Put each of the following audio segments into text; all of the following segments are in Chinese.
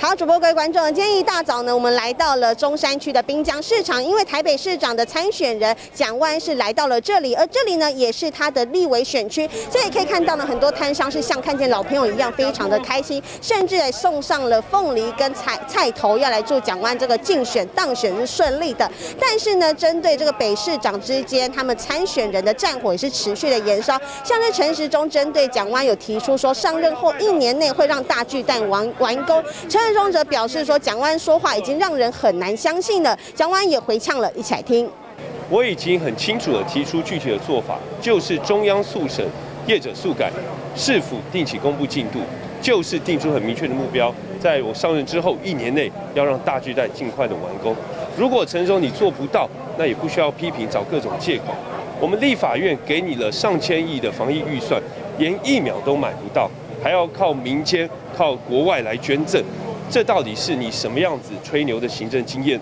好，主播各位观众，今天一大早呢，我们来到了中山区的滨江市场，因为台北市长的参选人蒋万是来到了这里，而这里呢也是他的立委选区。这也可以看到呢，很多摊商是像看见老朋友一样，非常的开心，甚至还送上了凤梨跟菜菜头，要来祝蒋万这个竞选当选是顺利的。但是呢，针对这个北市长之间，他们参选人的战火也是持续的延烧。像在陈时中针对蒋万有提出说，上任后一年内会让大巨蛋完完工。陈时中则表示说，蒋万说话已经让人很难相信了。蒋万也回呛了，一起来听。我已经很清楚的提出具体的做法，就是中央速审，业者速改，市府定期公布进度，就是定出很明确的目标，在我上任之后一年内要让大巨蛋尽快的完工。如果陈总你做不到，那也不需要批评，找各种借口。我们立法院给你了上千亿的防疫预算，连疫苗都买不到，还要靠民间、靠国外来捐赠。这到底是你什么样子吹牛的行政经验？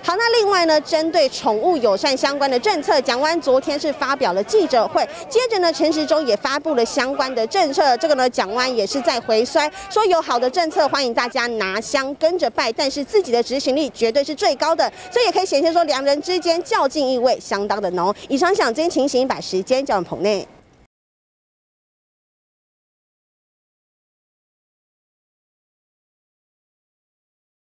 好，那另外呢，针对宠物友善相关的政策，蒋万昨天是发表了记者会，接着呢，陈时中也发布了相关的政策。这个呢，蒋万也是在回摔，说有好的政策，欢迎大家拿香跟着拜，但是自己的执行力绝对是最高的。这也可以显现说，两人之间较劲意味相当的浓。以上想今天情形，把时间交给棚内。